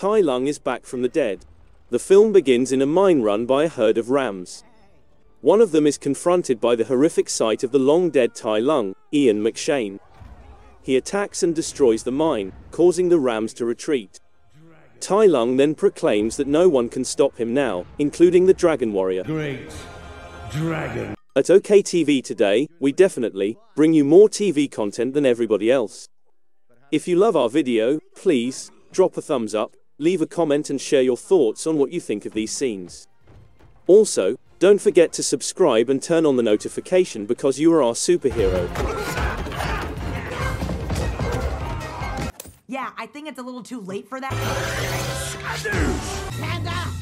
Tai Lung is back from the dead. The film begins in a mine run by a herd of rams. One of them is confronted by the horrific sight of the long dead Tai Lung, Ian McShane. He attacks and destroys the mine, causing the rams to retreat. Tai Lung then proclaims that no one can stop him now, including the Dragon Warrior. Great dragon. At OKTV today, we definitely bring you more TV content than everybody else. If you love our video, please drop a thumbs up, leave a comment and share your thoughts on what you think of these scenes. Also, don't forget to subscribe and turn on the notification because you are our superhero. Yeah, I think it's a little too late for that. Panda!